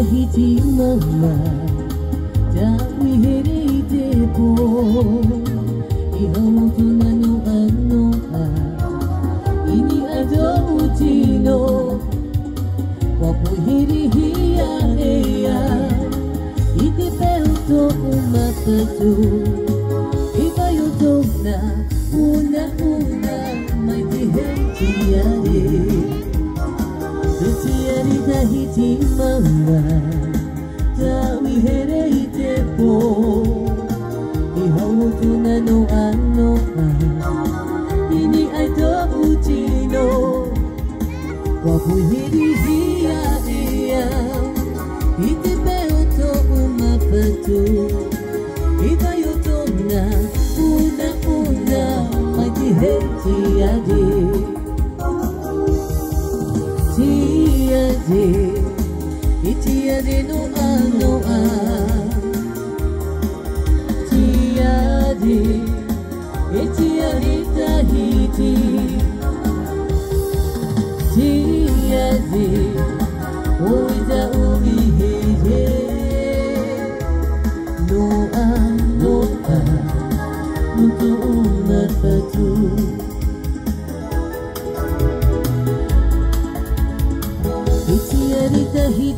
tahiti mama Tawi heri te po Ihau tunano ano a Ini ado utino. Wapu hiri hiya eya Ite peo to umapatu Iba yuto na una una Mai te heti ade Tutiari tahiti mama Tawi here i te pō I hau tuna no ano Ini ai tō utino Wapu hiri hia ia I te peo tō umapatu I vai o tōna Una una Mai te heti adi Tia di I tia di no ano a. Tia di I tia di tahiti. Tia di Oi ta umi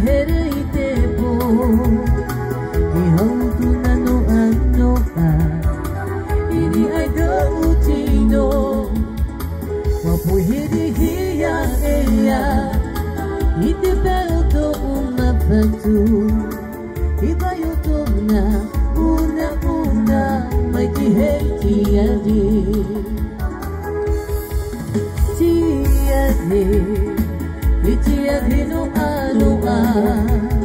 here i pō I hau tuna no ano a Ini ai tō utino Wapu hiri hia e a I te pēo tō umapatu I vai o tōna Una una mai te heti adi Tia ni, i